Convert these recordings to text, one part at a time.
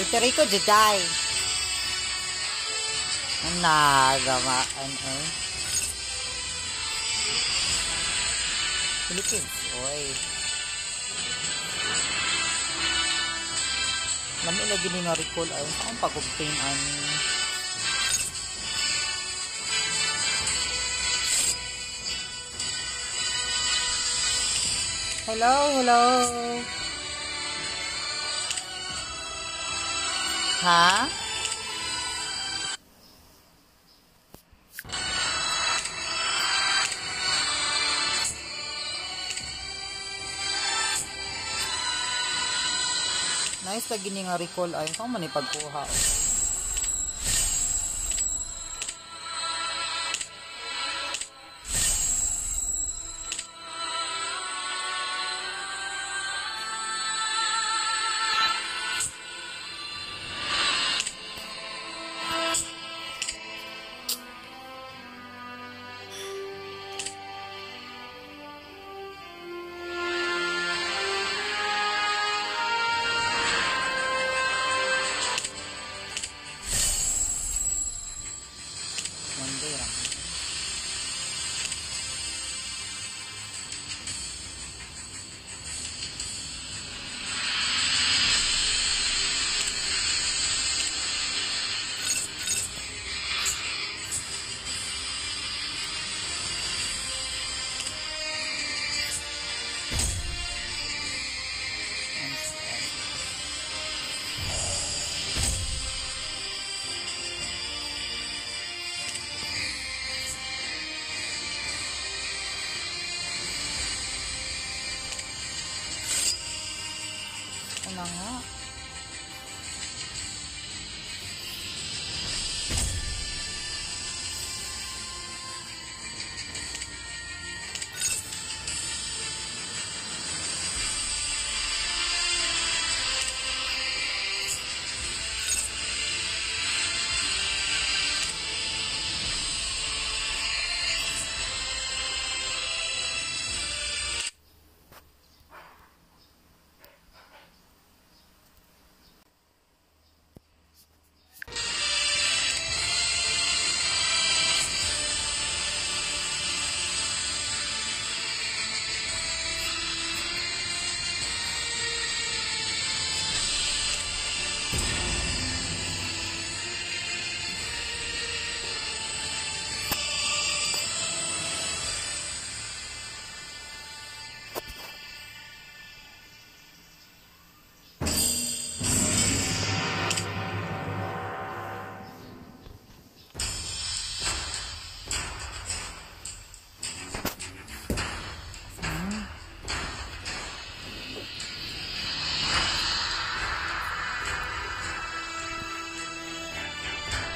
Puerto Rico, Juday. Ang nagamaan eh. Philippines, oy. Lami lagi ni recall ay saan pag-obtain ani. Hello, hello. Ha? Nice lagi ni nga recall ay saan man ipagkuha.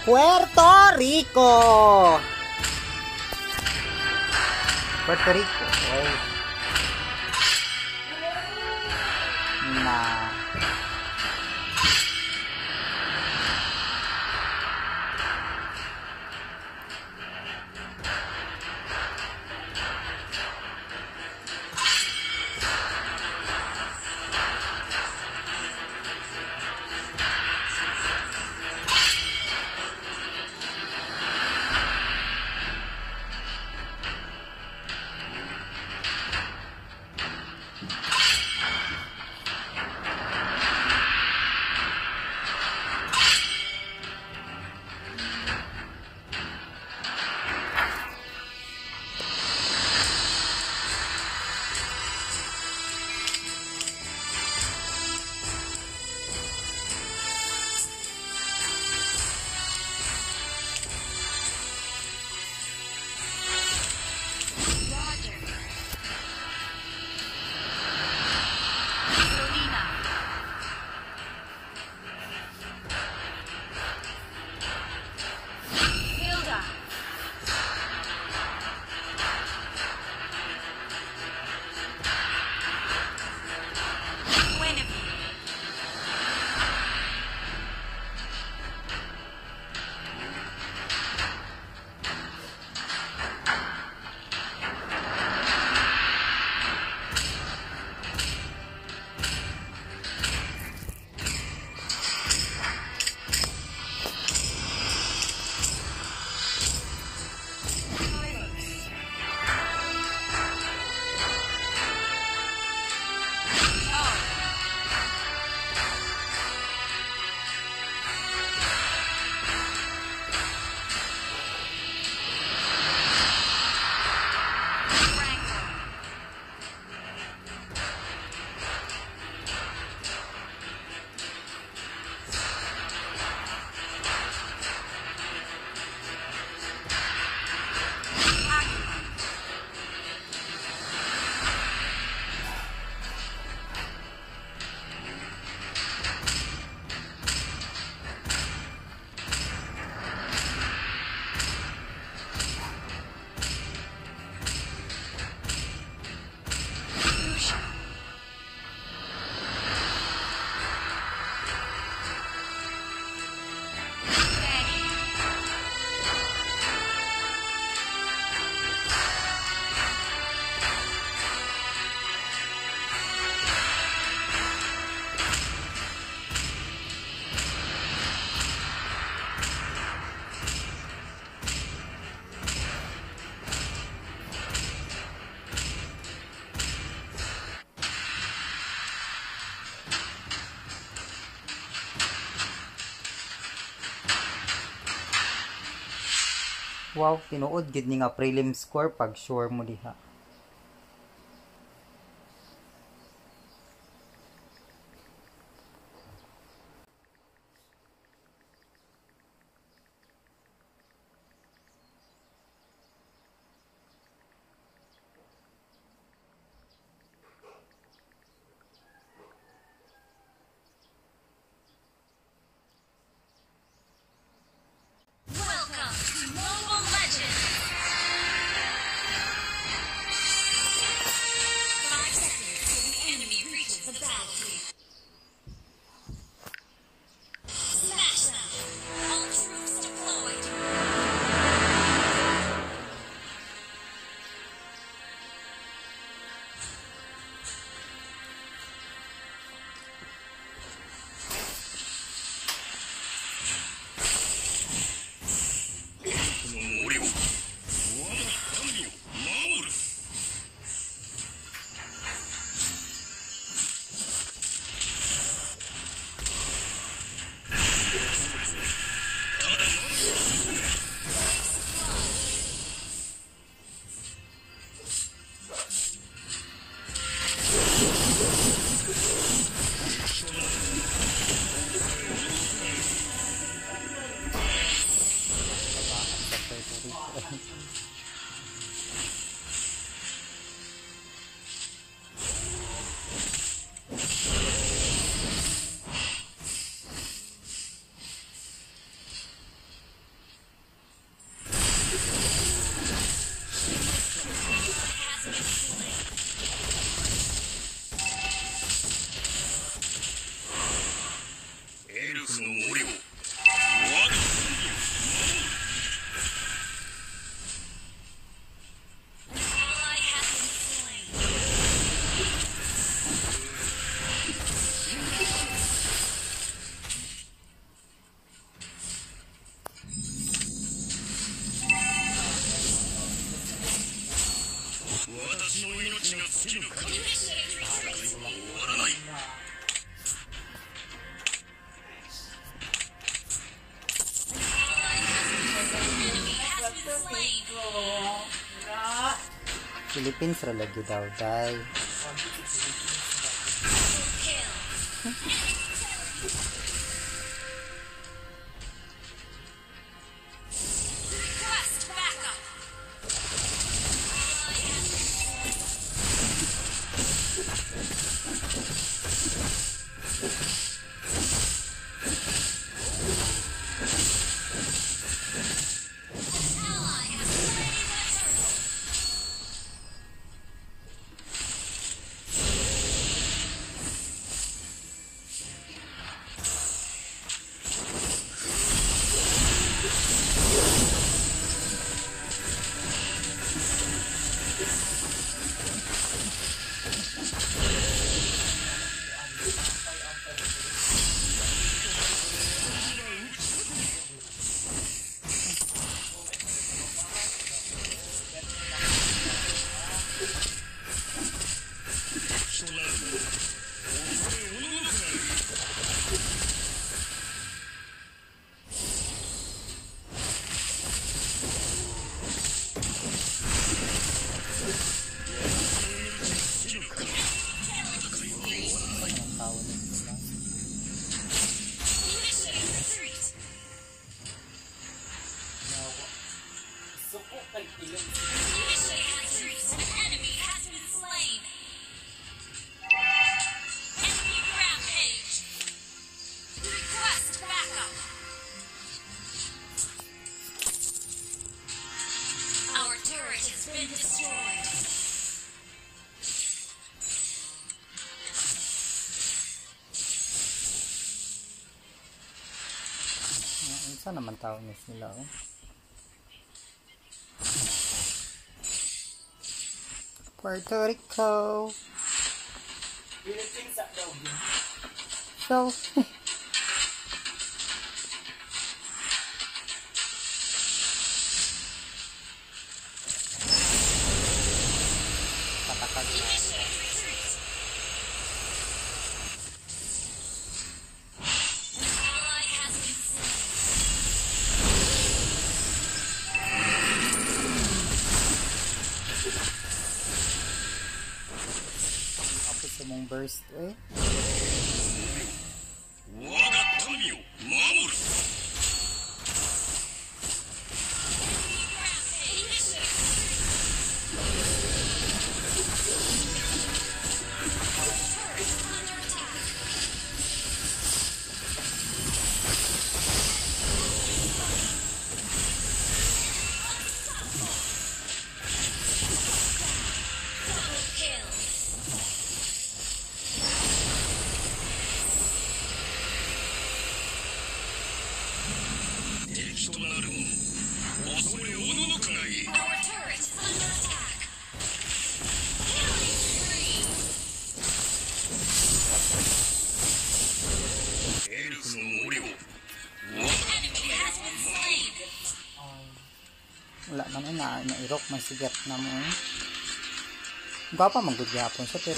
Puerto Rico! Puerto Rico. wow, tinuod gid ni nga prelim score pag sure mo diha. pins ra lagi daw, guys. Naman tao miss nila ako. Oh. Puerto Rico. So, si Vietnam ini. Gua apa menggugah pun setir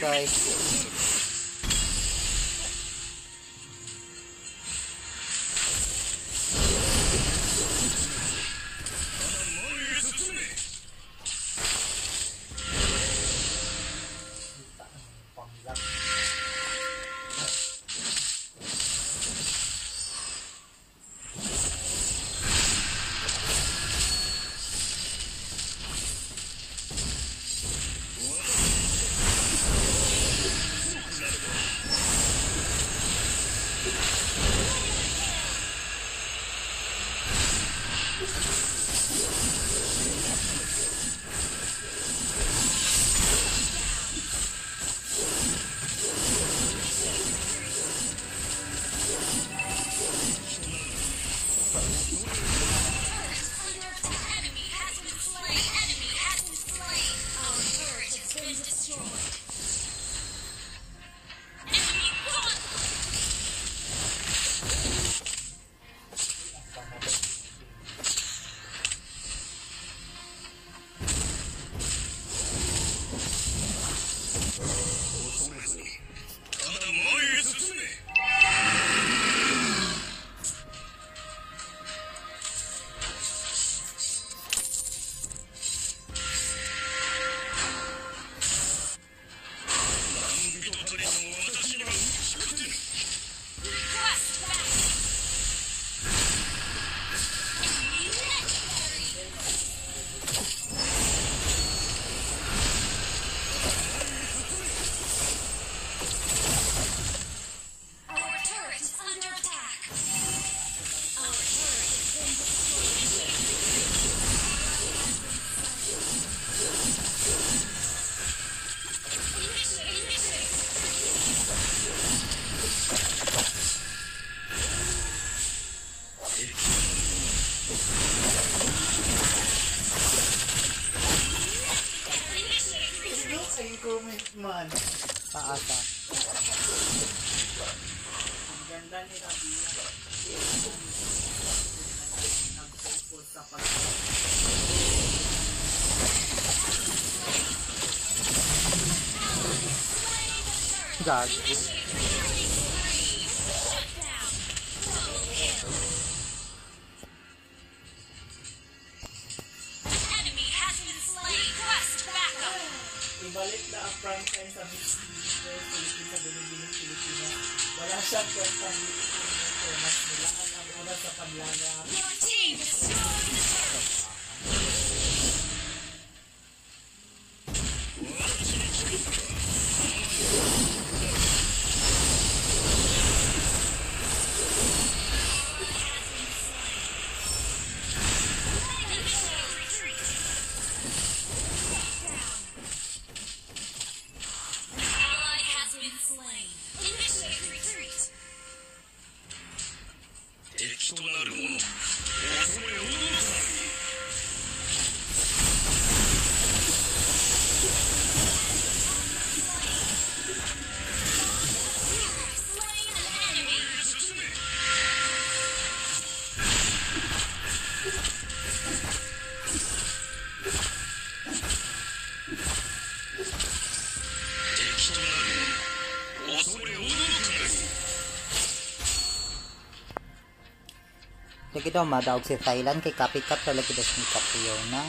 guys. cidade. lagi daw madaog si Thailand kay kapikap talaga daw ni Kapiyo na.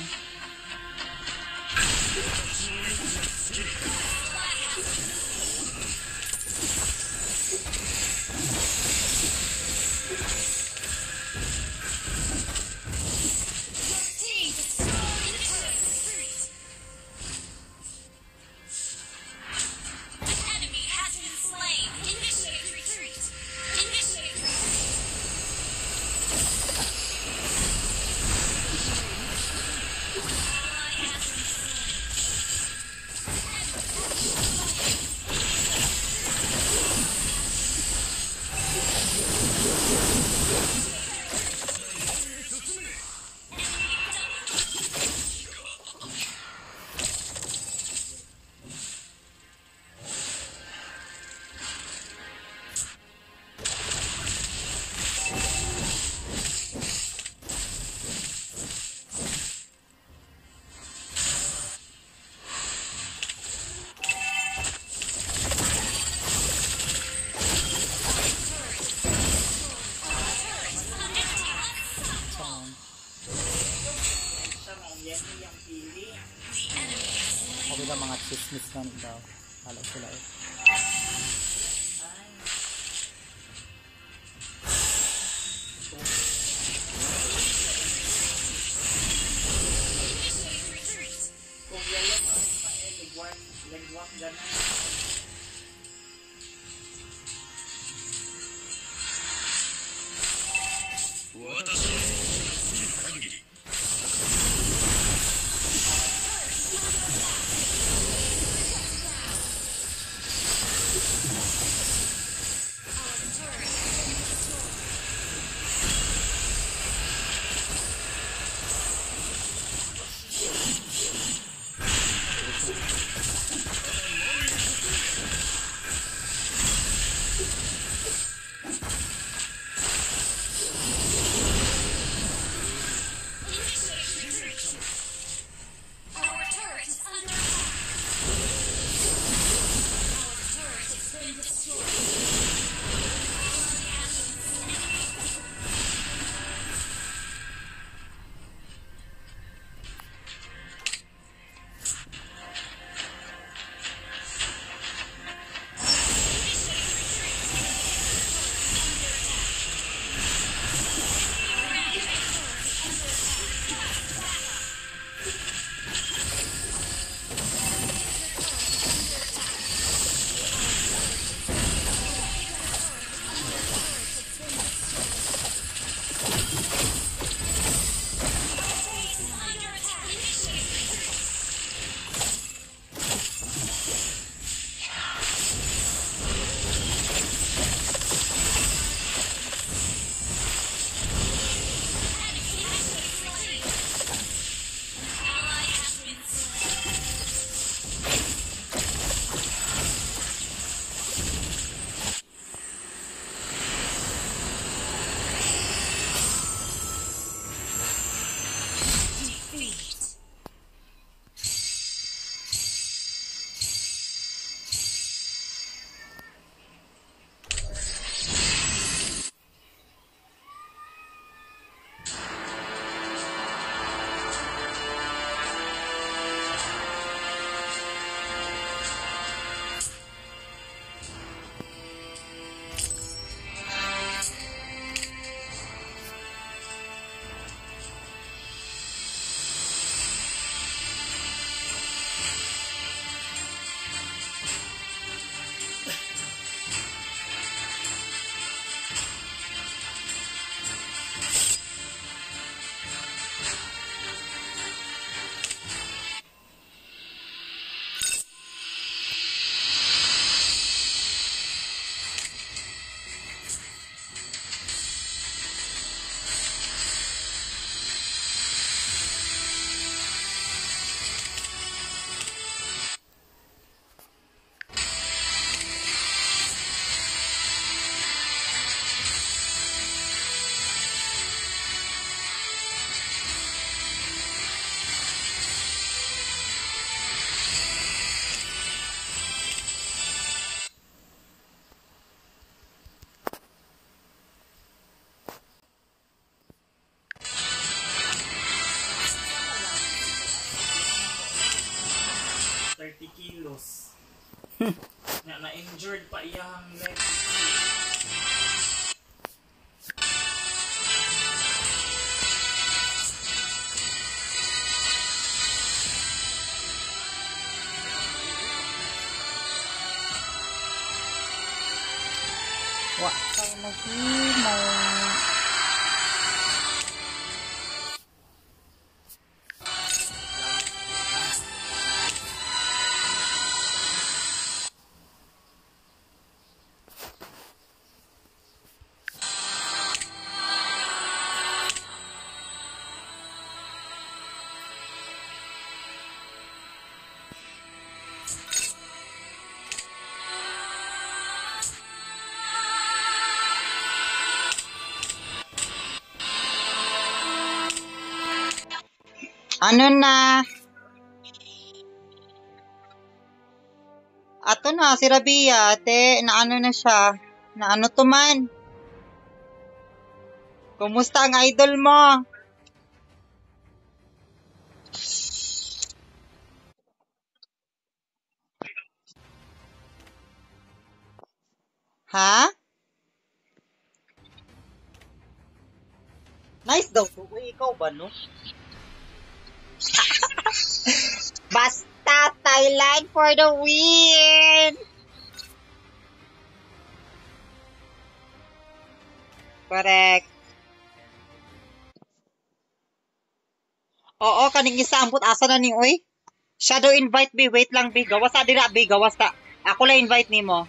Kay Ano na? Ato na, si Rabia, ate, na ano na siya? Na ano to man? Kumusta ang idol mo? Ha? Nice daw to. Uy, ikaw ba, no? Basta Thailand for the win! Correct. Oo, kaning isa ambot asa na ni oy. Shadow invite bi, wait lang bi. Gawas sa dira bi, gawas ta. Ako la invite nimo.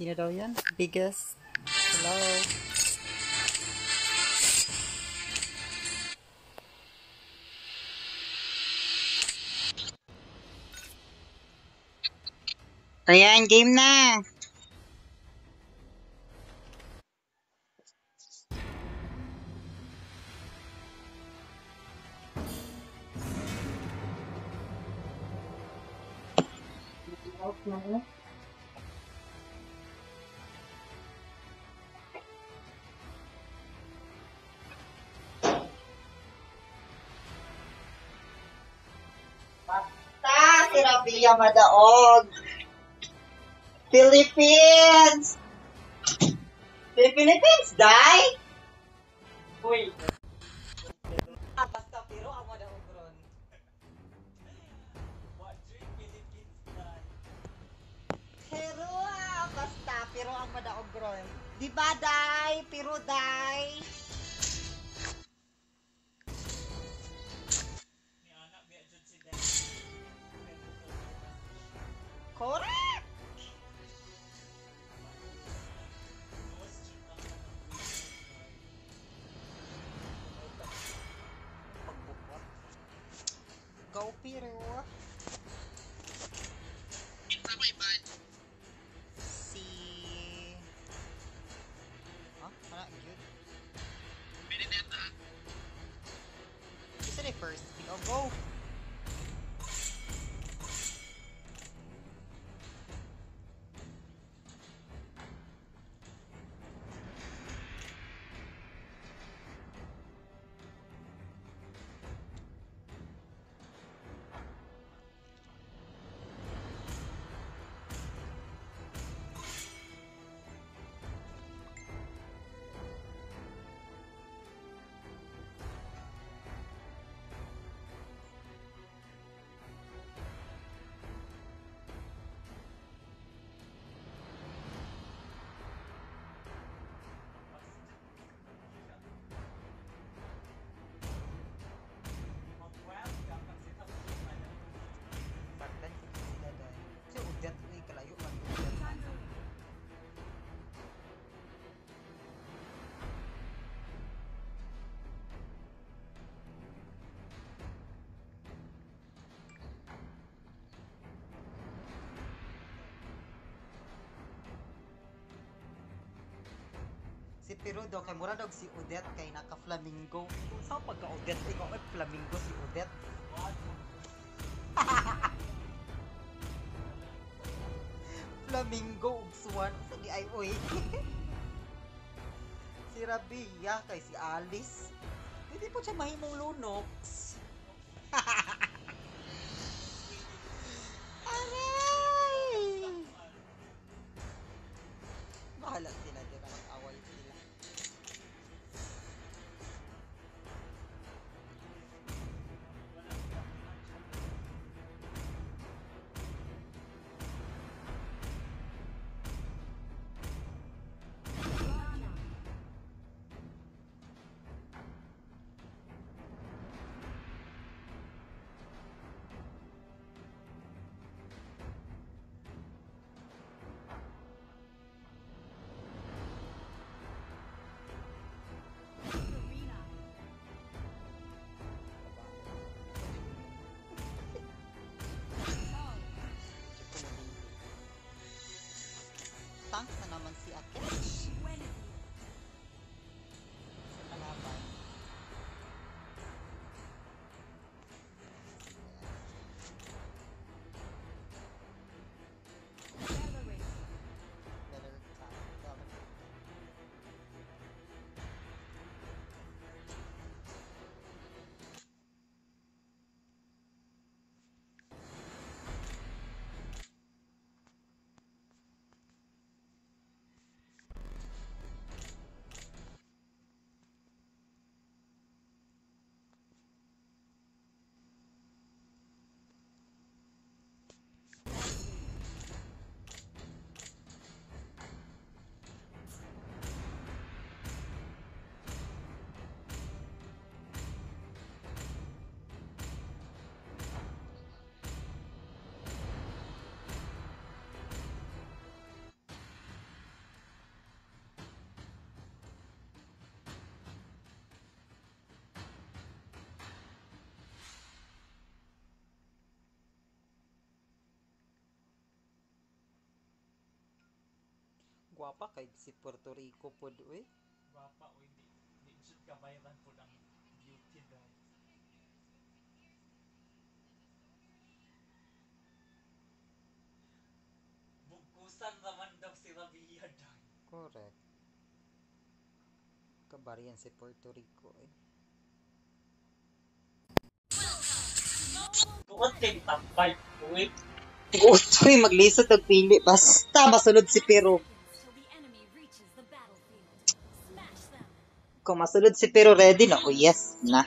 Sino daw yan? Biggest. Hello. Ayan, game na. Si Rabia Madaog. Philippines! The Philippines, die? Uy. Pero daw kay mura daw si Odette kay naka flamingo. Sa pagka Odette ikaw ay flamingo si Odette. flamingo ug swan sa di ay si Rabia kay si Alice. Hindi po siya mahimong lunox. Guwapa kay si Puerto Rico pod uy. Wapa o hindi. Hindi should kabayaran po ng beauty dahil. Bugkusan naman daw si Rabia dahil. Correct. Kabarian si Puerto Rico eh. Tuot kay tampay. Uy. Gusto maglisod ng pili. Basta masunod si Pero. Kung masunod si Pero ready na. Oh yes na.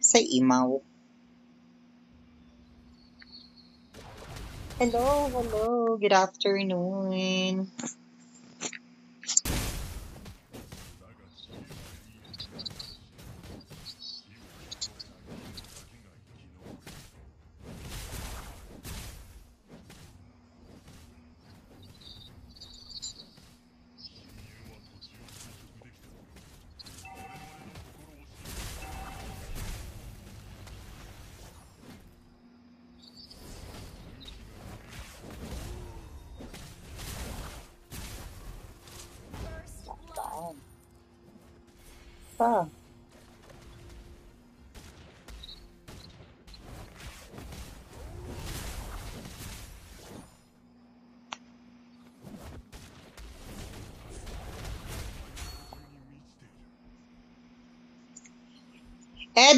Say imaw. Hello, hello. Good afternoon.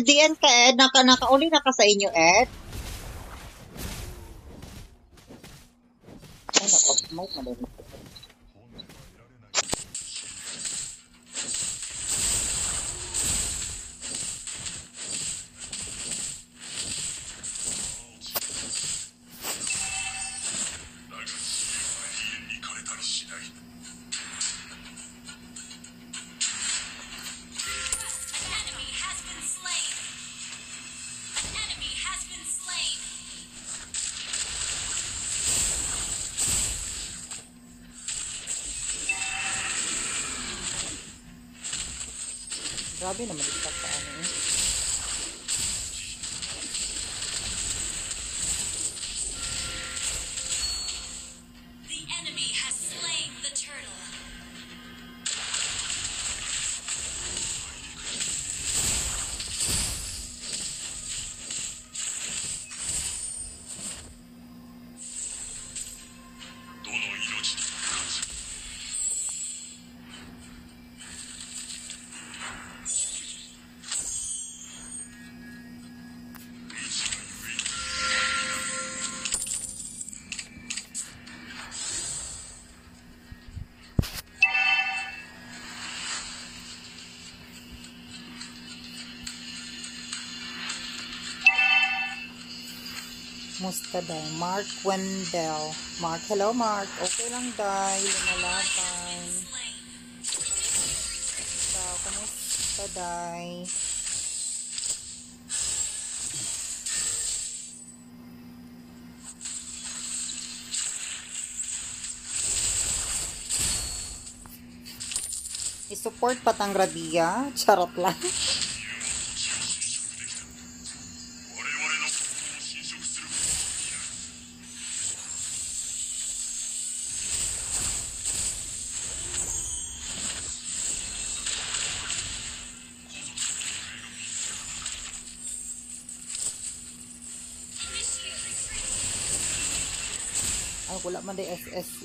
Ed, diyan ka, Ed. Naka, nakauli na ka sa inyo, Ed. Grabe naman. ito Kumusta daw? Mark Wendell. Mark, hello Mark. Okay lang daw. Lumalaban. So, kumusta daw? I-support Patang Radia. Charot lang. আমাদের SSC.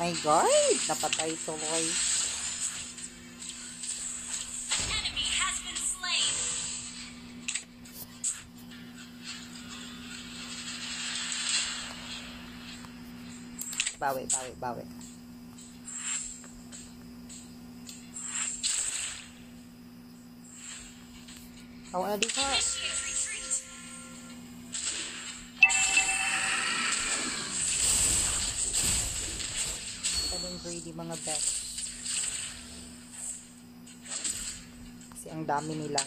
My God! Napatay tuloy. Bawi, bawi, bawi. Tawa na dito. dami nila.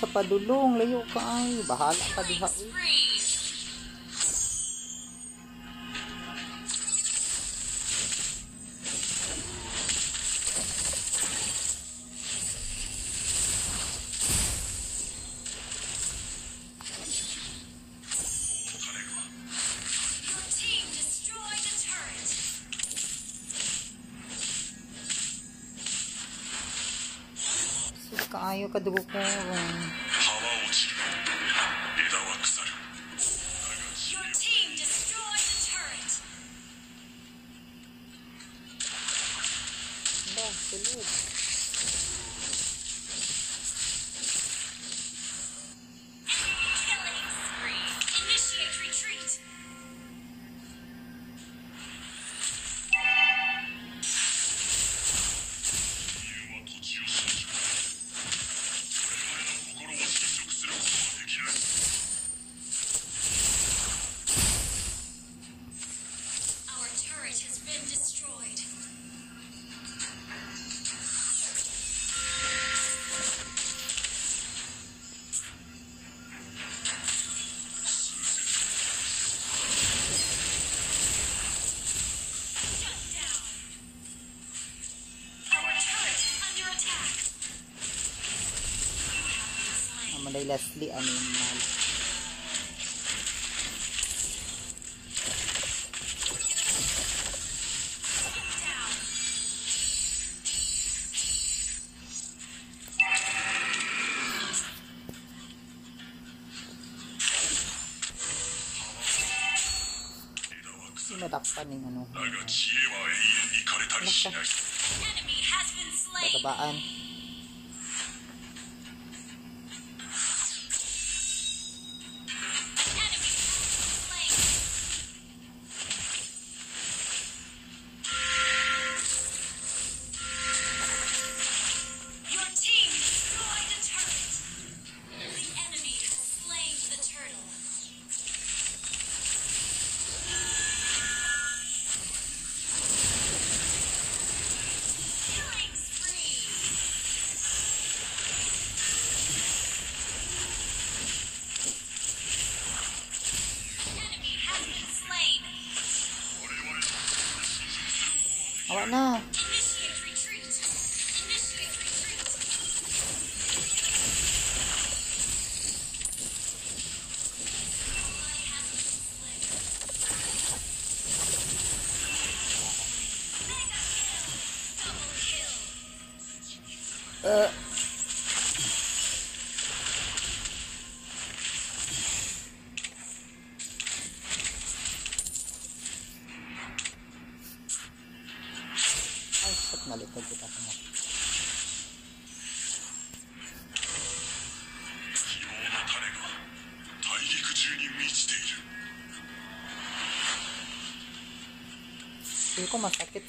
sa padulong. Layo ka ay bahala ka diha eh. kaayo kadugo ko. yung ano. Nakabaan.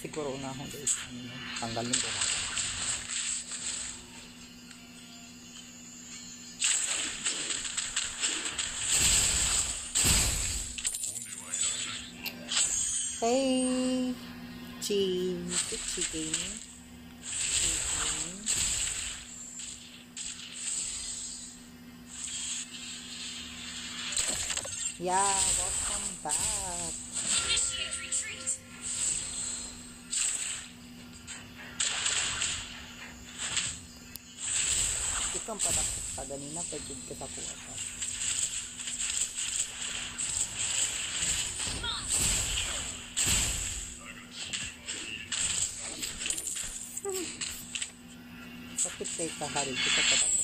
Siguro una akong guys. Tanggalin ko na. Hey, the chicken. Chicken. Yeah, pa ganina, pwede ka sa kuha ka. Sakit kay kahari, kita patakot.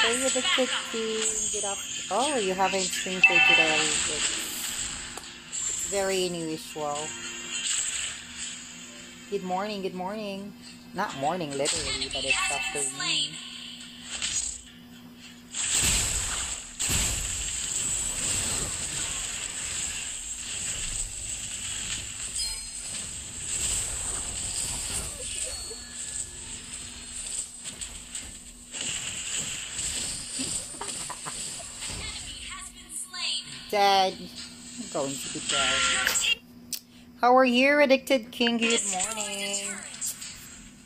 Hey, you the cooking, get up. Oh, you haven't streamed for today. It's, very unusual. Good morning, good morning. Not morning, literally, but it's afternoon. slain. Enemy has been slain. Dead. I'm going to be. How are you, Addicted King? Good morning.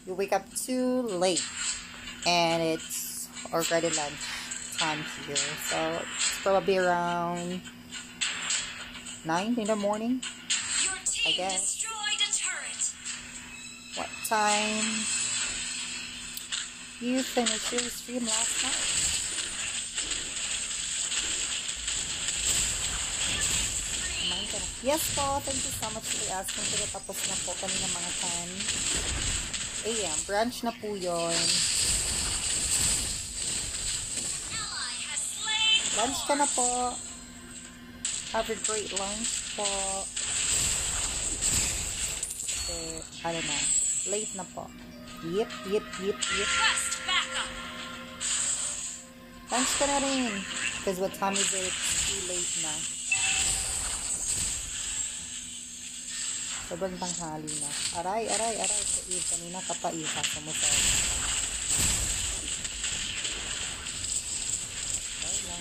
You wake up too late, and it's already lunch time here, so it's probably around nine in the morning. Your team guess. destroyed a turret. What time you finished your stream last night? Yes po, thank you so much for asking. Pero tapos na po kanina mga 10 a.m. Brunch na po yun. Lunch ka na po. Have a great lunch po. Kasi, ano na, late na po. Yep, yep. Request backup. Lunch ka na rin. Because what time is it? Too late na. Sobrang tanghali na. Aray, aray, aray. Kanina ka pa iha. Sumusa. Wala.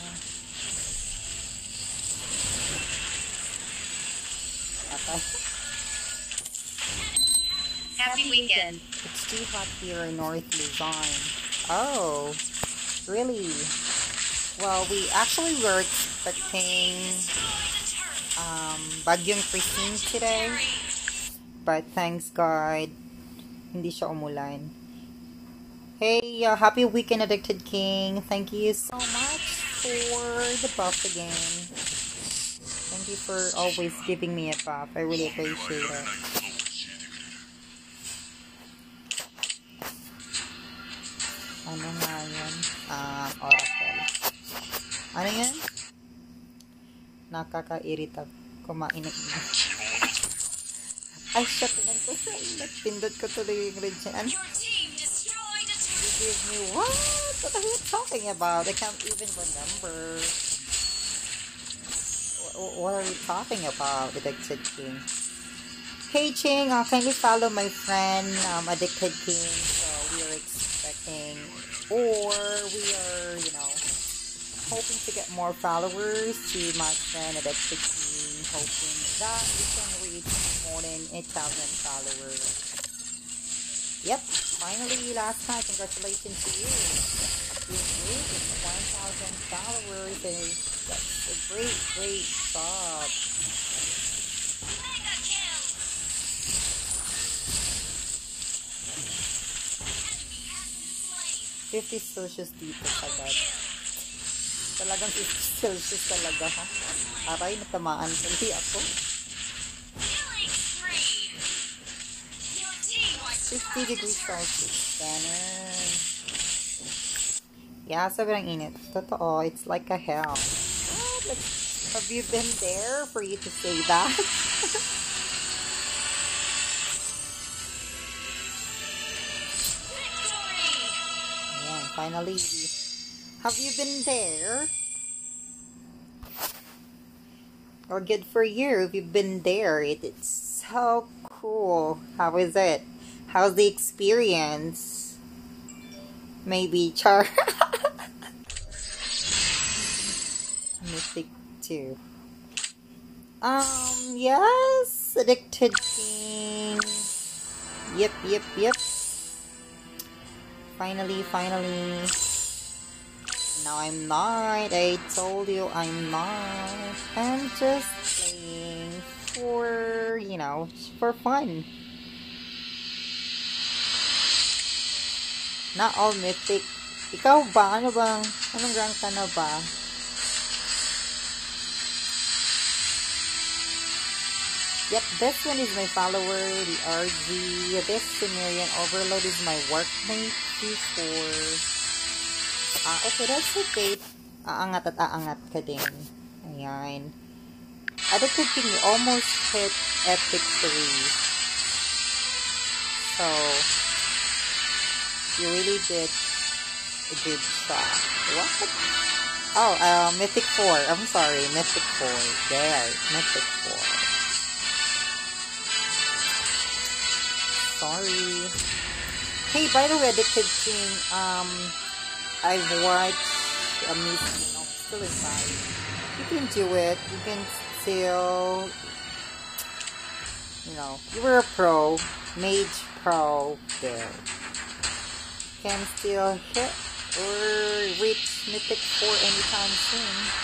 Atay. Happy weekend. It's too hot here in North Luzon. Oh, really? Well, we actually were expecting Destroyed a turret. um, Bagyong Christine today. But thanks God, hindi siya umulan. Hey, uh, happy weekend, Addicted King. Thank you so much for the buff again. Thank you for always giving me a buff. I really appreciate it. Ano nga yun? Ah, Oracle. Ano yun? Nakakairita. Kumainit na. Ay, shit. Tinan ko. Pindot ko tuloy yung red chan. Your team destroyed You give me what? What are you talking about? I can't even remember. Wh- What are you talking about, Addicted King? Hey Ching, uh, kindly follow my friend, um, Addicted King. So we are expecting, or we are, you know, hoping to get more followers to my friend Addicted King, hoping that we can reach more than 8,000 followers. Yep, finally last night. Congratulations to you. You reached 1,000 followers and that's a great, great job. 50 Celsius Double oh God. kill. Talagang 50 Celsius talaga ha. Aray, natamaan tuloy ako. 50 degrees Celsius. Ganun. Yeah, sobrang init. Totoo, it's like a hell. Ah, what? Have you been there for you to say that? yeah, finally. Have you been there? Or good for you if you've been there. It, it's so cool. How is it? How's the experience? Maybe Char. Mythic 2. Um, yes, Addicted. Yep, yep, yep. Finally, finally. No, I'm not. I told you I'm not. I'm just playing for, you know, for fun. Not all mythic. Ikaw ba? Ano bang, anong rank ka na ba? Yep, this one is my follower, the RG. This Sumerian Overload is my workmate before. Ah, okay, that's okay. Aangat at aangat ka din. Ayan. Addicted King, almost hit Epic 3. So, you really did a good job. What? Oh, uh, Mythic 4. I'm sorry, Mythic 4. There, Mythic 4. Sorry. Hey, by the way, Addicted King, um, I've watched a you know, still inside. You can do it. You can still, you know, you were a pro, mage pro there. Can still hit or reach Mythic 4 anytime soon.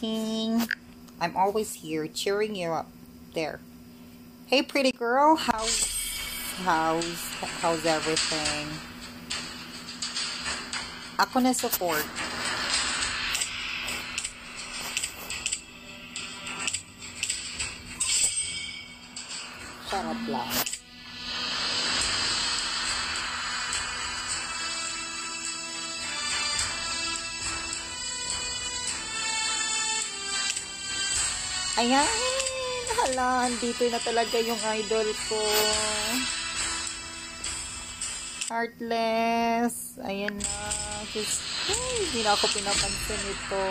I'm always here cheering you up. There. Hey, pretty girl. How's how's how's everything? Ako na support. Charot lang. Ayan! Hala, dito na talaga yung idol ko. Heartless. Ayan na. Just, ay, hindi na ako pinapansin ito.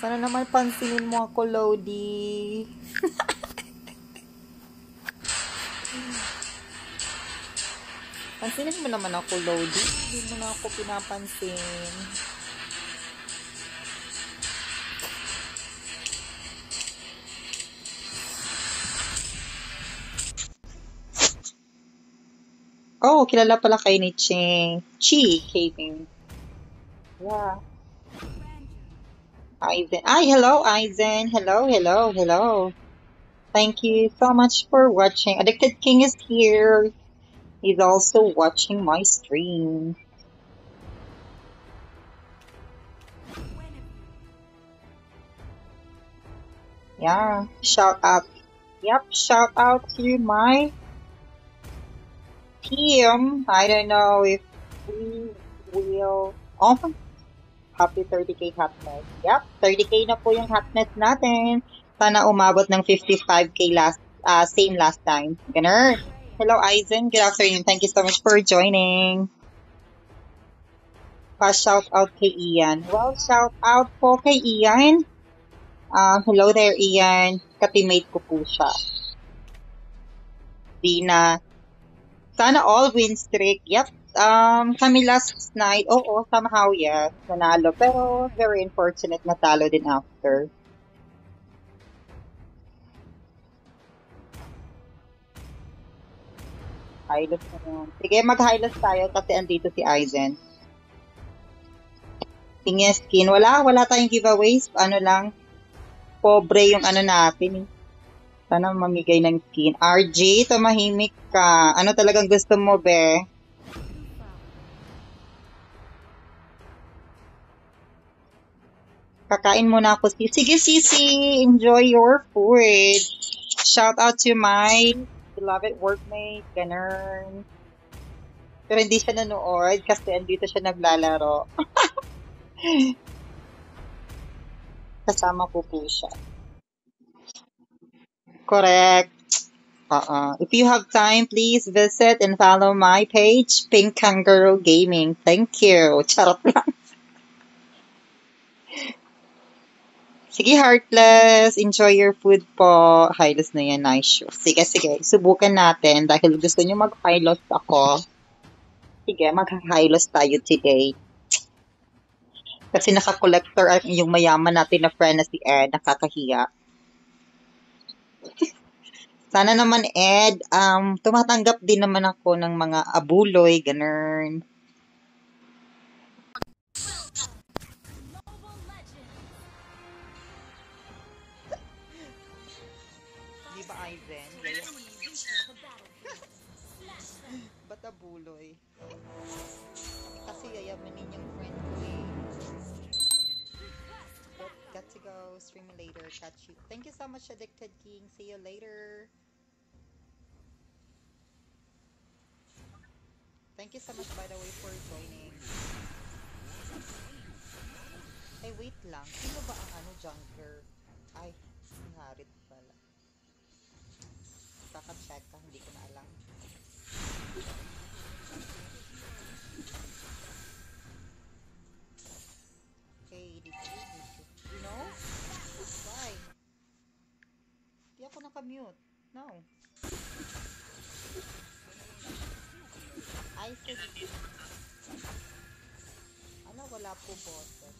Sana naman pansinin mo ako, Lodi. Pansinin mo naman ako, Lodi. Hindi mo na ako pinapansin. Oh, kilala pala kayo ni Ching. Chi Gaming. Yeah. Aizen. Ay, hello, Aizen. Hello, hello, hello. Thank you so much for watching. Addicted King is here. He's also watching my stream. Yeah, shout out. Yep, shout out to my team. I don't know if we will. Oh, happy 30k hotness. Yep, 30k na po yung hotness natin. Sana umabot ng 55k last, uh, same last time. Ganun. Hello, Aizen. Good afternoon. Thank you so much for joining. Pa shout out kay Ian. Well, shout out po kay Ian. Uh, hello there, Ian. Katimate ko po siya. Di na sana all win streak. Yep. Um, kami last night, oo, somehow, yes, nanalo. Pero, very unfortunate, natalo din after. Highlight na yun. Sige, mag-highlight tayo kasi andito si Aizen. Tingin skin. Wala, wala tayong giveaways. Ano lang, pobre yung ano natin eh. Sana mamigay ng skin. RJ, tumahimik ka. Ano talagang gusto mo, be? Kakain muna ako. si- Sige, Sisi. Enjoy your food. Shout out to my beloved workmate, ganun. Pero hindi siya nanood kasi andito siya naglalaro. Kasama po po siya. Correct. Uh-uh. If you have time, please visit and follow my page, Pink Kangaroo Gaming. Thank you. Charot lang. Sige, Heartless. Enjoy your food po. Highlos na yan. Nice show. Sige, sige. Subukan natin. Dahil gusto nyo mag-highlos ako. Sige, mag-highlos tayo today. Kasi naka-collector yung mayaman natin na friend na si Ed. Nakakahiya. Sana naman, Ed, um, tumatanggap din naman ako ng mga abuloy, ganun. Catch you. Thank you so much, Addicted King. See you later. Thank you so much, by the way, for joining. Ay, wait lang. Sino ba ang ano, jungler? Ay, si Harit pala. Kaka-check ka, hindi ko na alam. ka-mute. No. I said... Ano, wala po boses.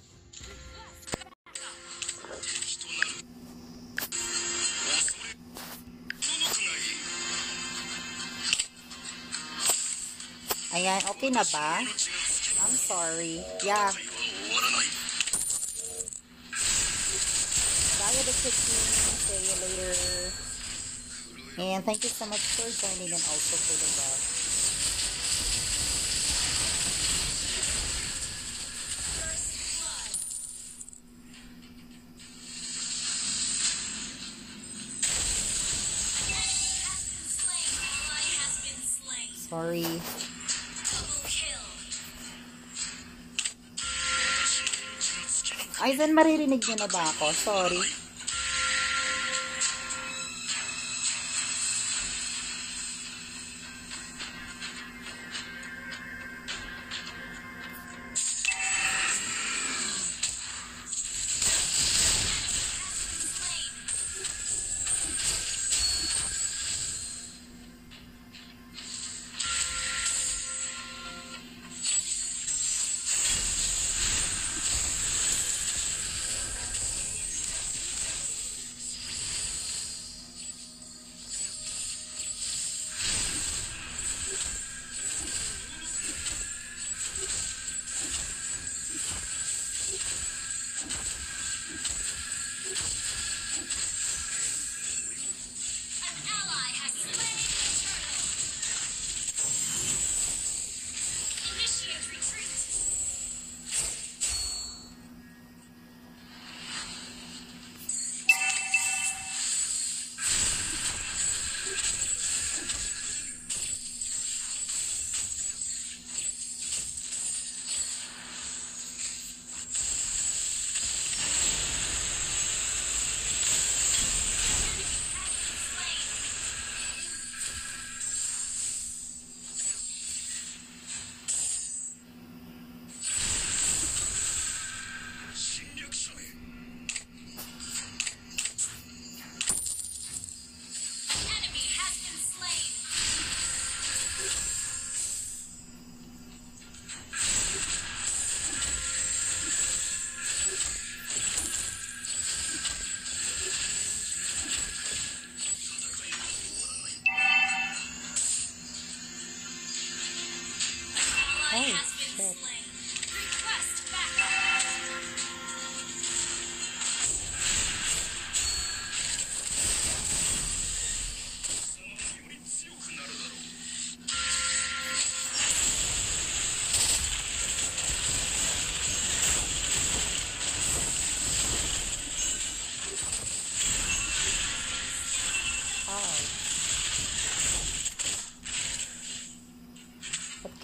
Ayan, okay na ba? I'm sorry. Yeah. Diet of 16, see you later. And thank you so much for joining and also for the vlog. Has been slain. Ally has been slain. Sorry. Double kill. Aizen, maririnig niyo na ba ako? Sorry.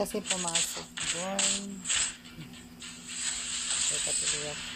kasi pumasok doon. Kaya patuloy ako.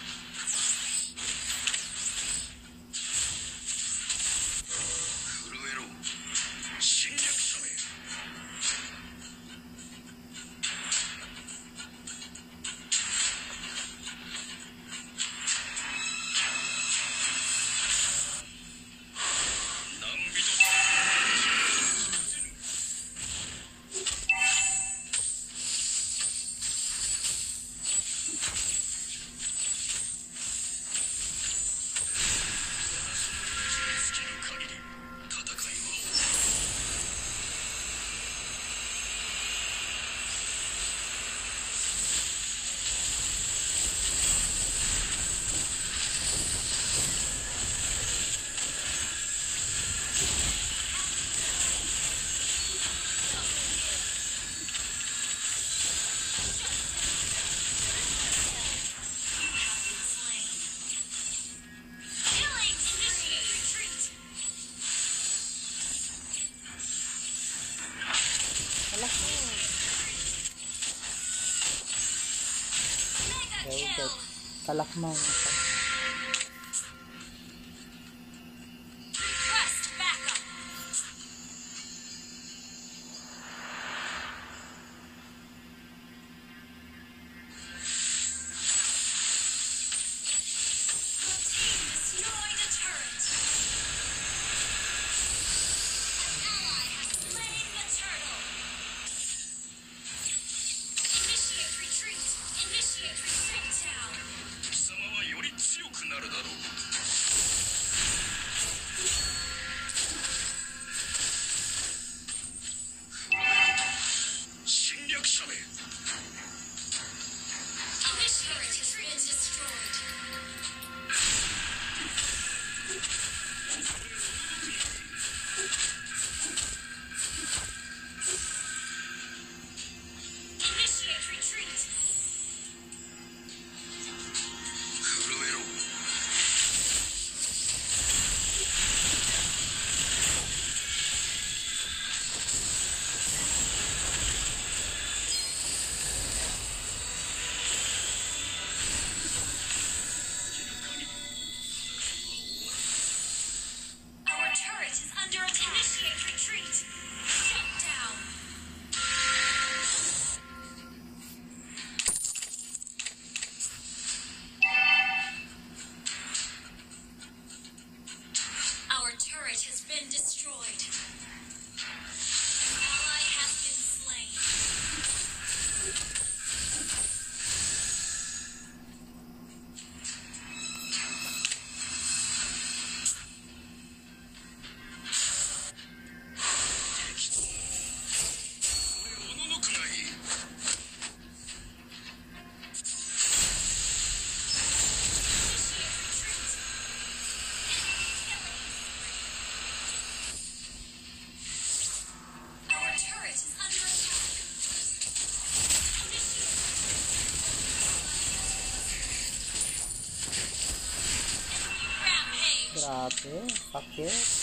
palakmang. Grabe, sakit.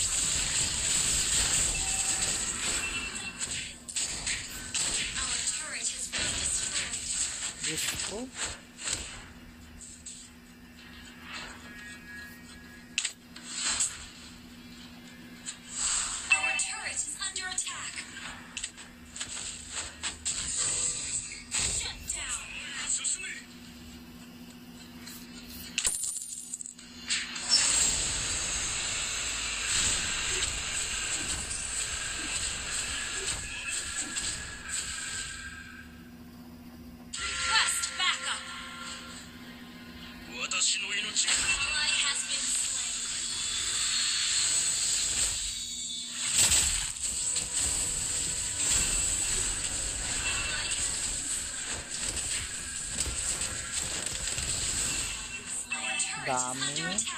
咱们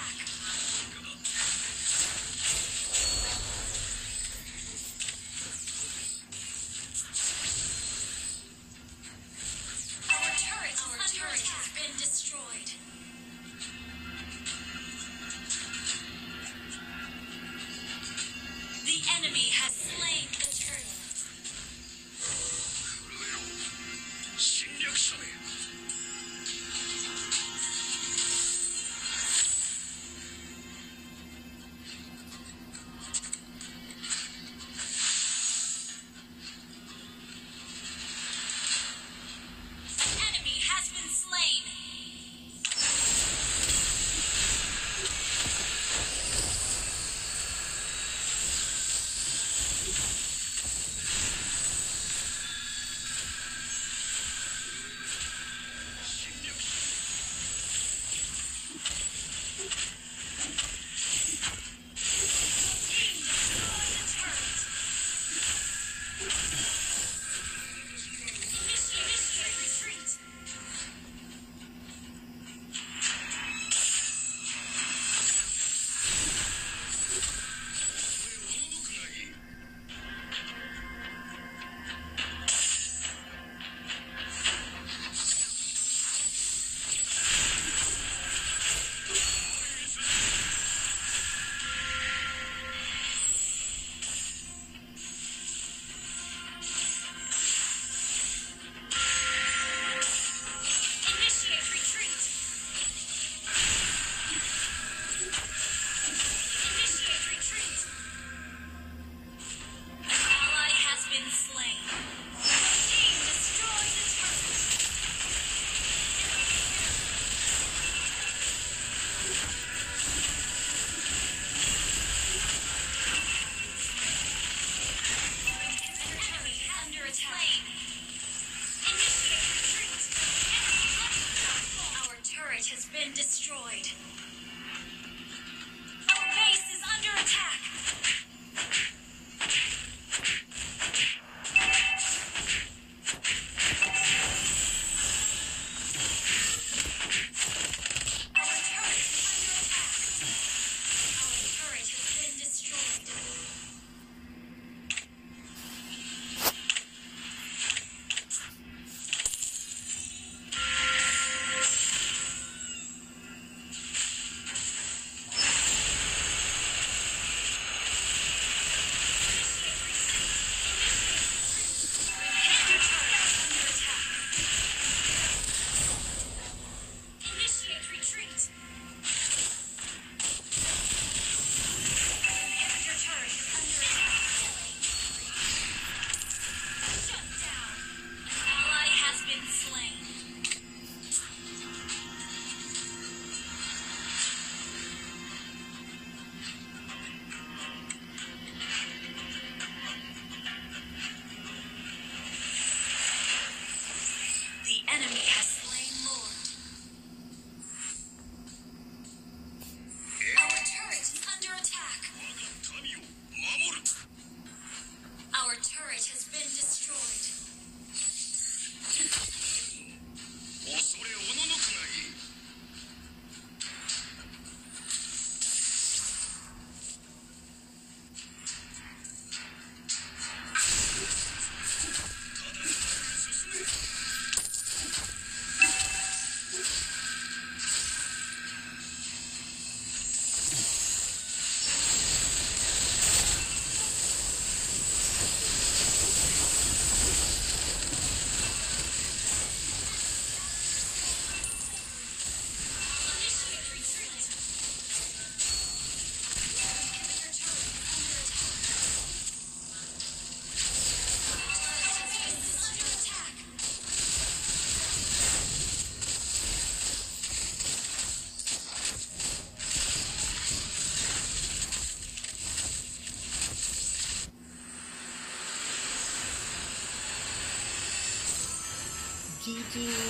GG.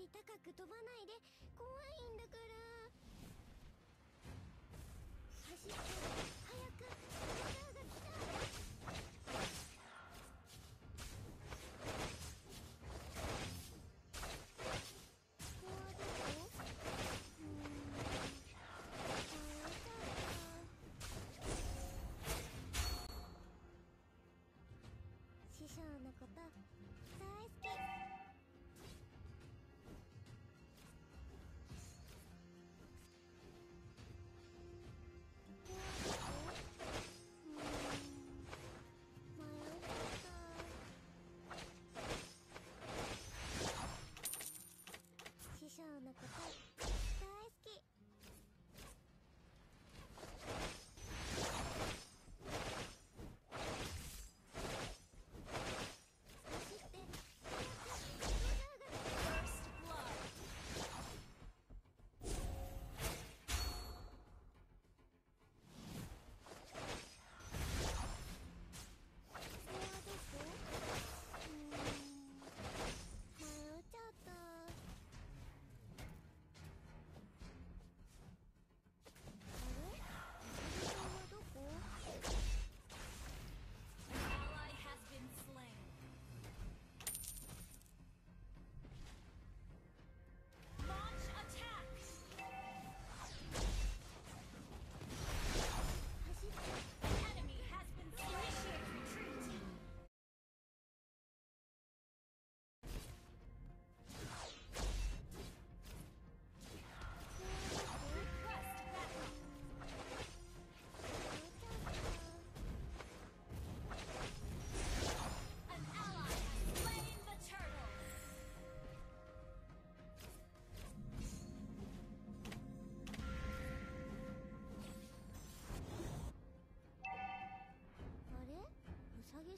り高く飛ばないで怖いんだから。走って。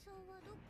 さんはどこ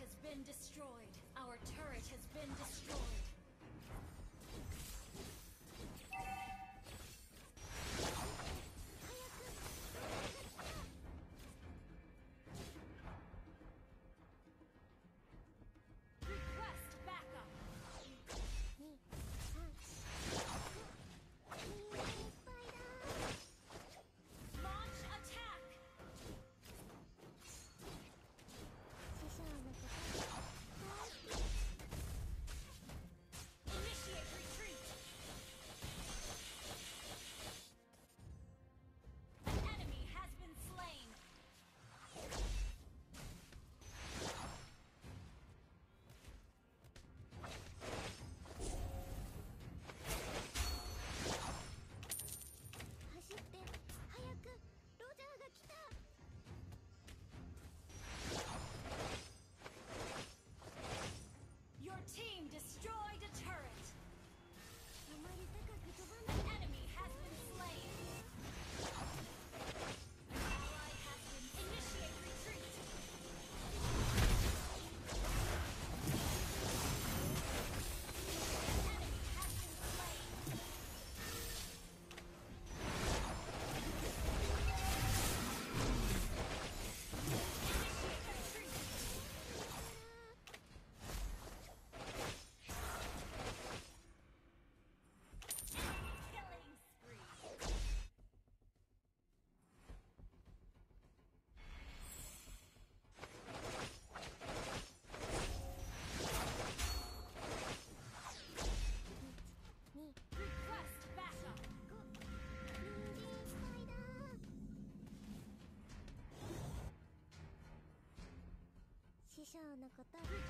has been destroyed. 大力。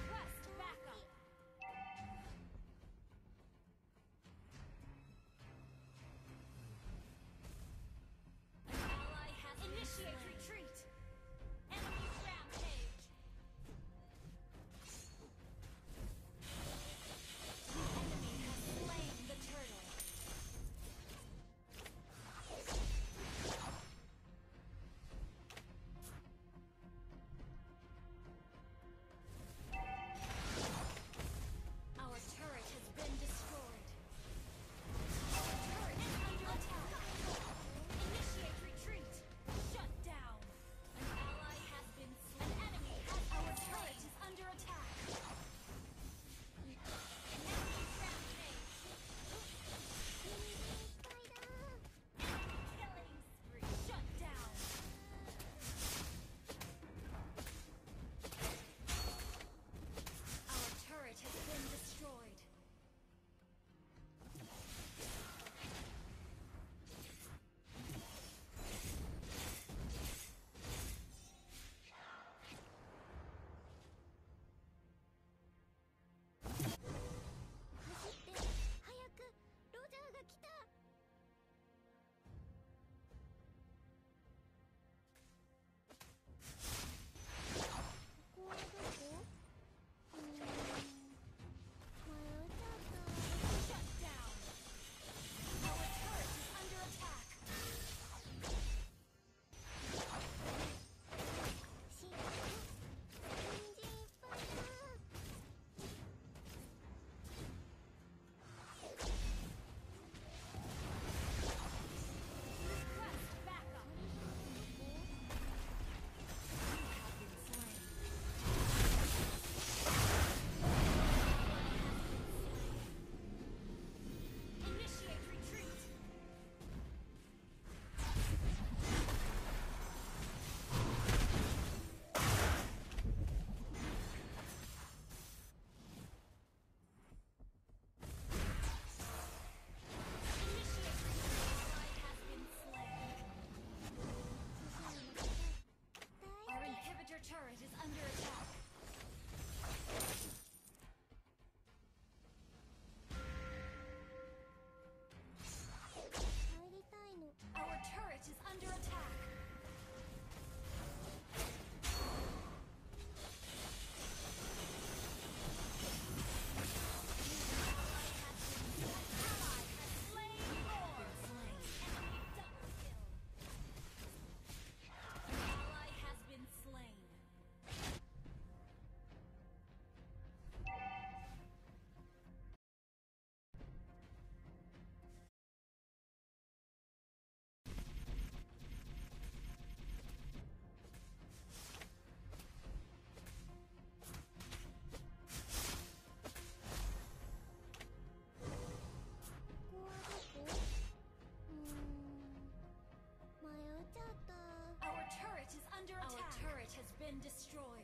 been destroyed.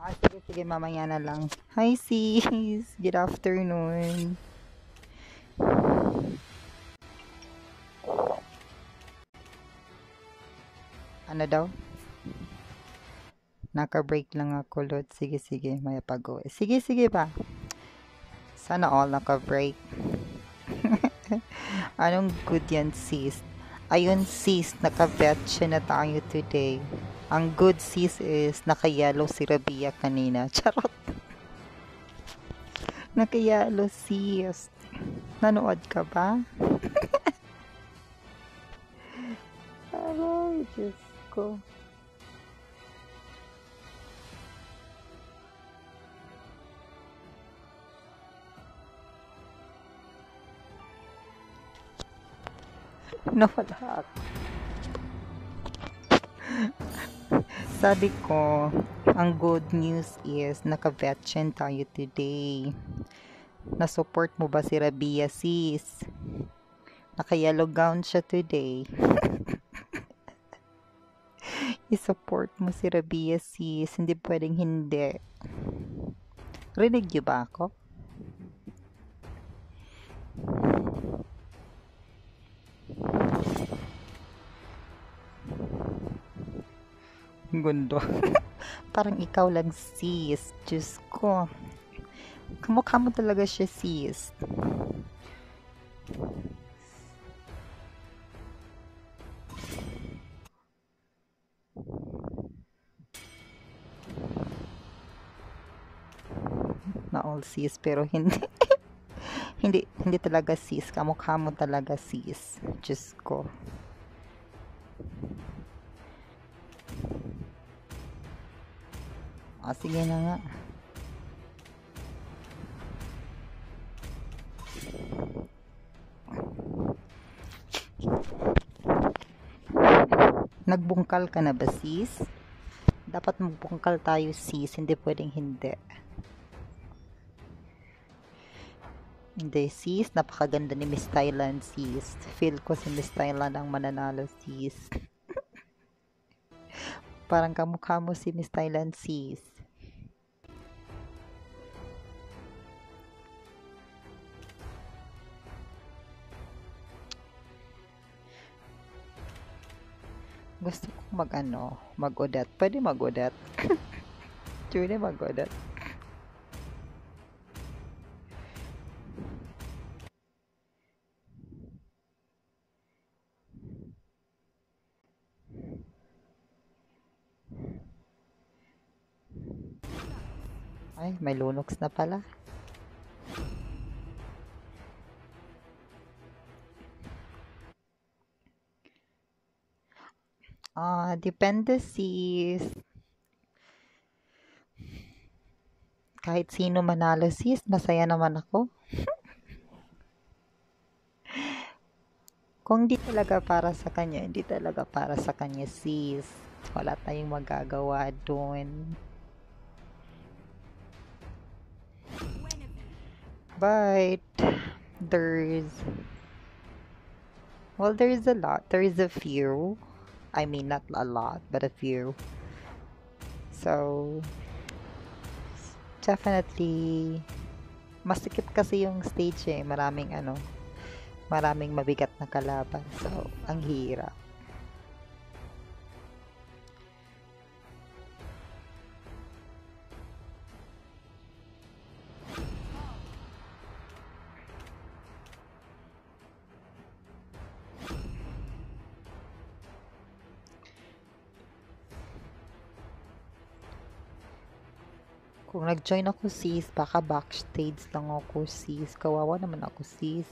Ah, sige, sige, mamaya na lang. Hi, sis. Good afternoon. Ano daw? Naka-break lang ako, Lord. Sige, sige, may pag Sige, sige ba? Sana all naka-break. Anong good yan, sis? Ayun, sis, naka-vetch na tayo today. Ang good, sis, is naka-yellow si Rabia kanina. Charot. naka-yellow, sis. Nanood ka ba? Aray, Diyos ko. Nawala ako. Sabi ko, ang good news is naka-vetchin tayo today. Na-support mo ba si Rabia, sis? Naka-yellow gown siya today. I-support mo si Rabia, sis. Hindi pwedeng hindi. Rinig niyo ba ako? Gundo. Parang ikaw lang, sis. Diyos ko. Kamukha mo talaga siya, sis. Na all sis, pero hindi. hindi, hindi talaga sis. Kamukha mo talaga sis. Diyos ko. Ah, sige na nga. Nagbungkal ka na ba, sis? Dapat magbungkal tayo, sis. Hindi pwedeng hindi. Hindi, sis. Napakaganda ni Miss Thailand, sis. Feel ko si Miss Thailand ang mananalo, sis. Parang kamukha mo si Miss Thailand, sis. Gusto kong mag ano, mag-udat. Pwede mag-udat. Pwede mag-udat. Ay, may lunox na pala. Ah, depende sis. Kahit sino manalo sis, masaya naman ako. Kung di talaga para sa kanya, hindi talaga para sa kanya sis. Wala tayong magagawa doon. But there's well there's a lot. There is a few. I mean not a lot, but a few. So definitely masikip kasi yung stage eh. Maraming ano, maraming mabigat na kalaban. So, ang hirap. Nag-join ako sis, baka backstage lang ako sis. Kawawa naman ako sis.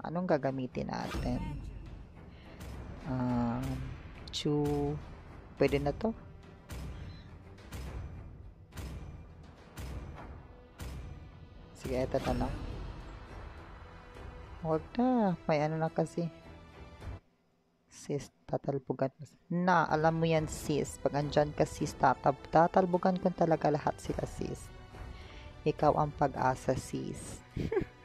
Anong gagamitin natin? Um, chu... Pwede na to? Sige, eto na lang. Huwag na. May ano na kasi sis, tatalbugan. Na, alam mo yan sis. Pag andyan ka sis, tatab tatalbugan ko talaga lahat sila sis. Ikaw ang pag-asa sis.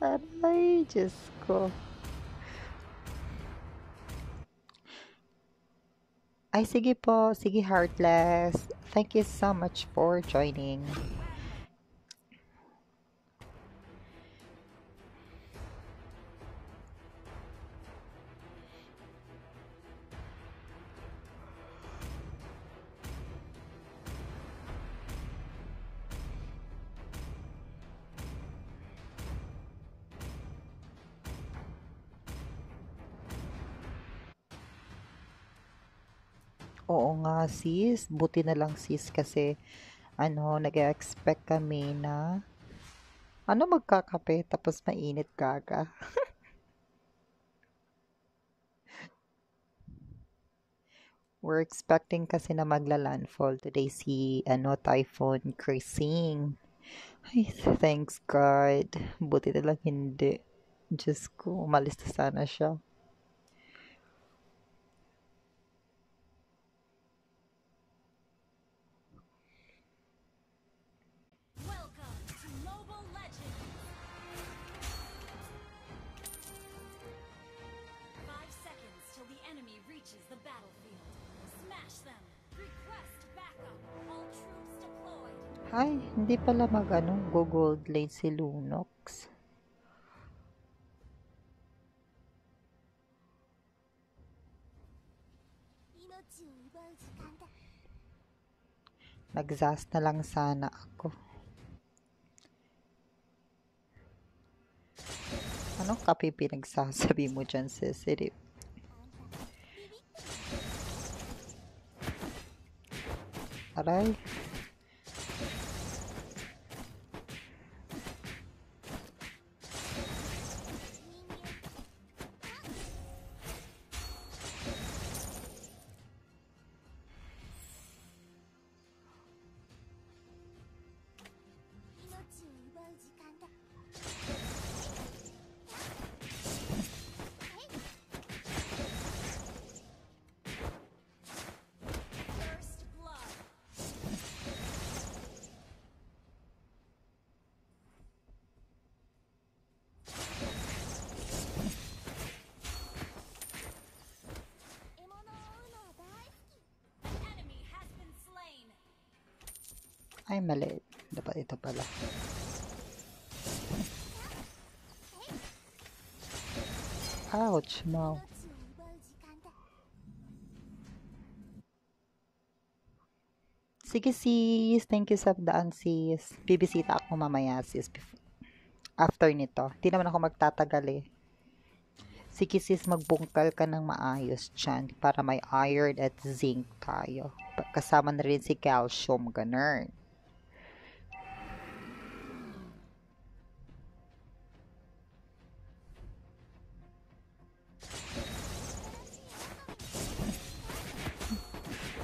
Aray, Diyos ko. Ay, sige po. Sige, Heartless. Thank you so much for joining. Nga, sis. Buti na lang, sis, kasi ano, nag-expect kami na ano magkakape tapos mainit kaga. We're expecting kasi na magla-landfall today si ano Typhoon Christine. Ay, thanks God. Buti na lang hindi. Diyos ko, umalis na sana siya. Hindi pala mag ano, go gold lane si Lunox. Nag-zas na lang sana ako. Anong kape pinagsasabi mo dyan, Cecily? Aray. First Ouch, no. Sige sis, thank you sa daan sis. Bibisita ako mamaya sis. After nito. Di naman ako magtatagal eh. Sige sis, magbungkal ka ng maayos dyan para may iron at zinc tayo. Kasama na rin si calcium, ganun.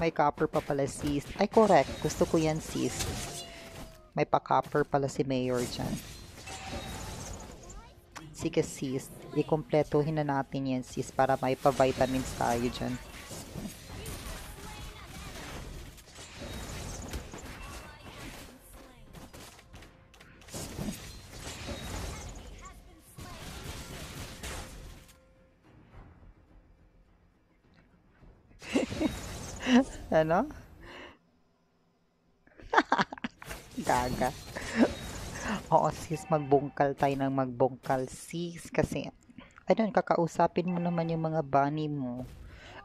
May copper pa pala sis. Ay, correct. Gusto ko yan sis. May pa-copper pala si Mayor dyan. Sige sis. Ikumpletuhin na natin yan sis para may pa-vitamins tayo dyan. Ano? Gaga. Oo sis, magbungkal tayo ng magbungkal sis. Kasi, ayun, kakausapin mo naman yung mga bunny mo.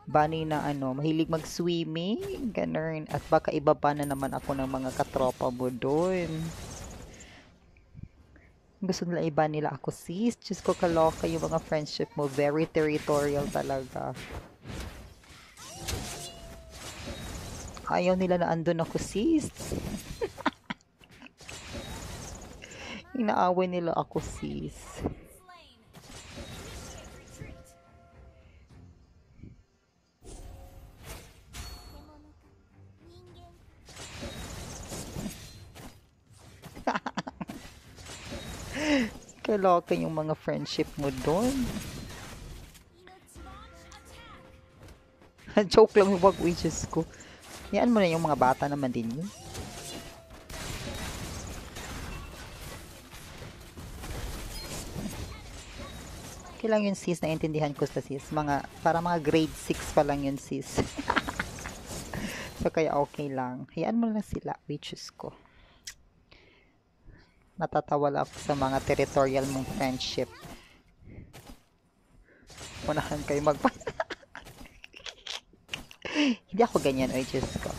Bunny na ano, mahilig mag-swimming, ganun. At baka ibaba na naman ako ng mga katropa mo doon. Gusto nila iba nila ako sis. Diyos ko kaloka yung mga friendship mo. Very territorial talaga. Ayaw nila na andun ako sis. Inaaway nila ako sis. Kaloka yung mga friendship mo doon. Joke lang yung wag wishes ko. Yan mo na yung mga bata naman din yun. Okay lang yun sis, naintindihan ko sa sis. Mga, para mga grade 6 pa lang yun sis. so kaya okay lang. Hayaan mo lang sila, witches ko. Natatawa lang ako sa mga territorial mong friendship. Unahan kayo magpa... Hindi ako ganyan, oy, Diyos ko.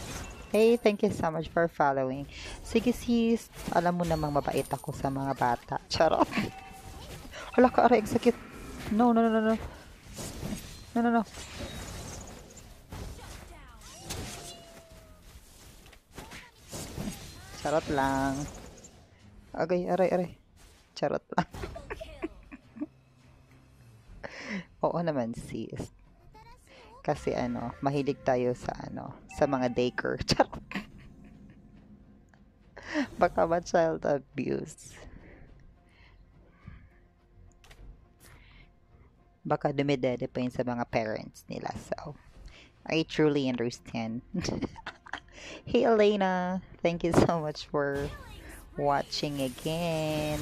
Hey, thank you so much for following. Sige sis, alam mo namang mabait ako sa mga bata. Charot. Hala ka, aray, sakit. No, no, no, no, no. No, no, no. Charot lang. Agay, aray, aray. Charot lang. Oo naman, sis. Kasi ano, mahilig tayo sa ano, sa mga daycare. Charot. Baka ba child abuse? Baka dumidede pa yun sa mga parents nila. So, I truly understand. hey, Elena. Thank you so much for watching again.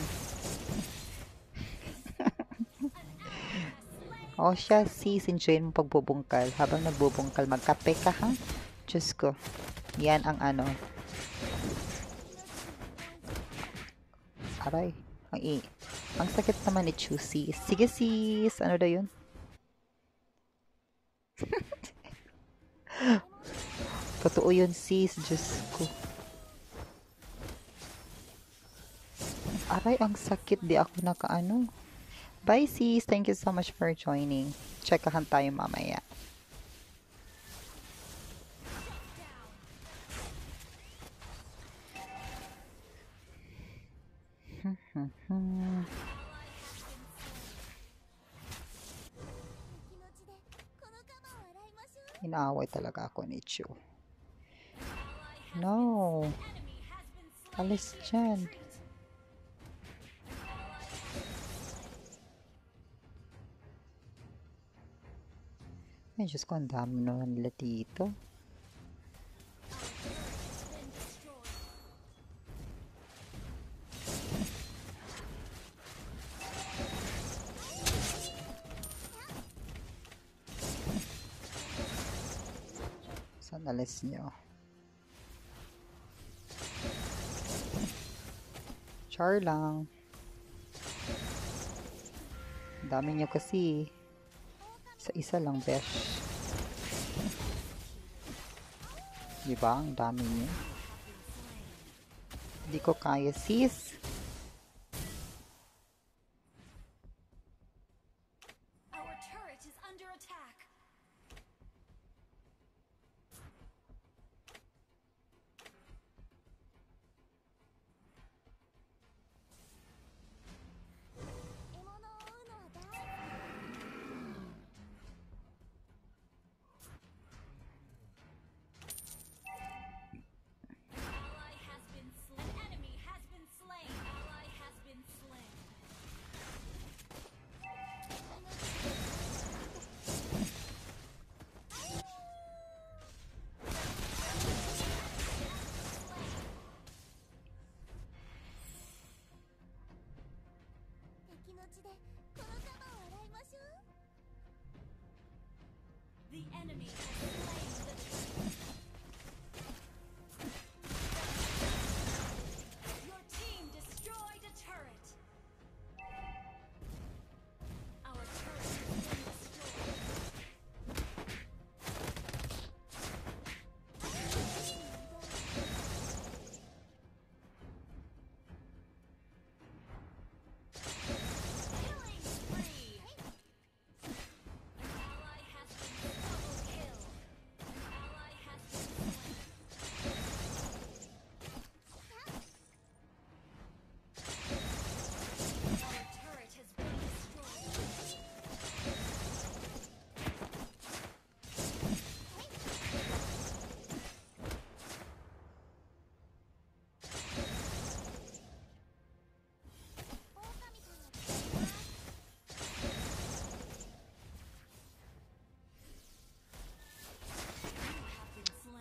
O siya, sis, enjoy mo pagbubungkal. Habang nagbubungkal, magkape ka, ha? Diyos ko. Yan ang ano. Aray. Ang, i ang sakit naman ni Chusi. Sige, sis. Ano daw yun? Totoo yun, sis. Diyos ko. Aray, ang sakit. Di ako nakaano. Bye, sis. Thank you so much for joining. Checkahan tayo mamaya. Inaaway talaga ako ni Chu. No. Alis dyan. Ay, Diyos ko, ang dami naman nila dito. Saan alis nyo? Char lang. Ang dami nyo kasi. Sa isa lang, besh. Diba? Ang dami niyo. Hindi ko kaya, sis. ちでこの玉を洗いましょう。The enemy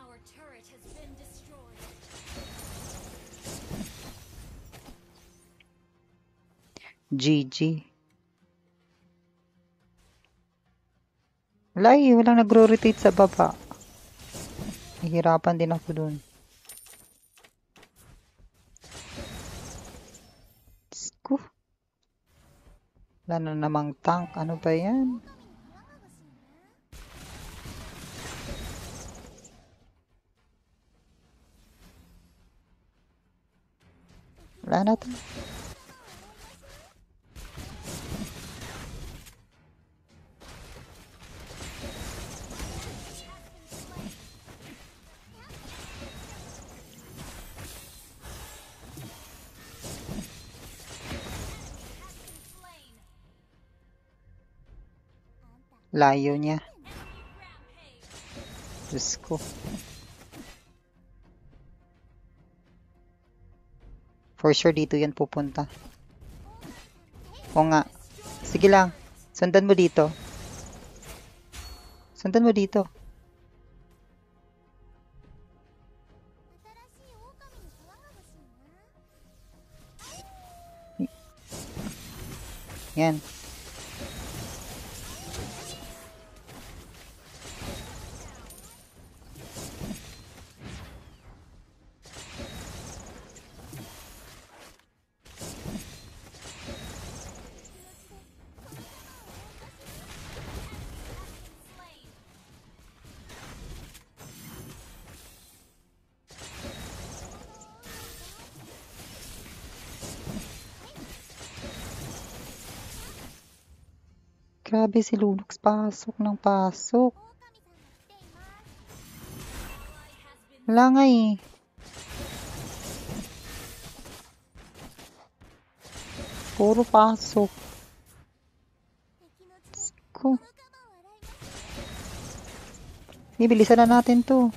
Our turret has been destroyed. GG. Wala eh, walang nagro-rotate sa baba. Nahihirapan din ako dun. Diyos ko. Wala na namang tank. Ano ba yan? Wala na to. Slain. Layo For sure, dito yan pupunta. O nga. Sige lang. Sundan mo dito. Sundan mo dito. Yan. Grabe si Lubux. Pasok ng pasok. Wala nga eh. Puro pasok. Ko. Nibilisan na natin to.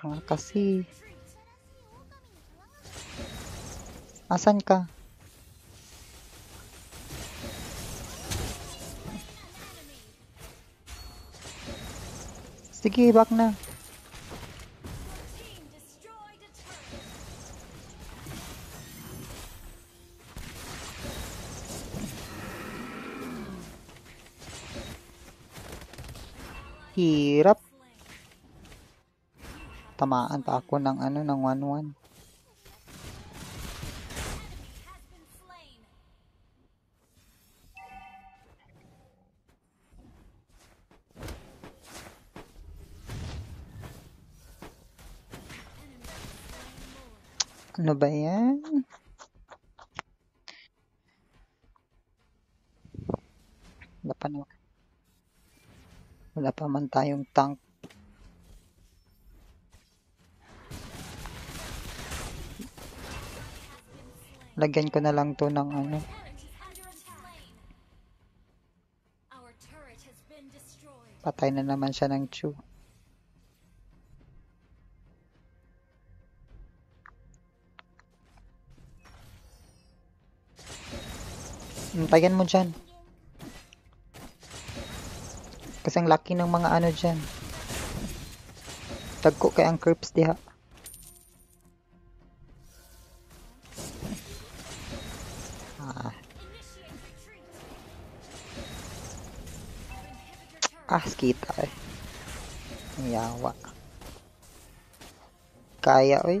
Ah, kasi... Asan ka? Sige, back na. Hirap. Tamaan pa ako ng ano, ng 1-1. Ano ba yan? Wala pa naman. Wala pa man tayong tank. Lagyan ko na lang to ng ano. Patay na naman siya ng Chu. Hintayan mo dyan. Kasi ang laki ng mga ano dyan. Tagko kay ang creeps diha. Ah, ah, kita eh. Ang yawa. Kaya oy.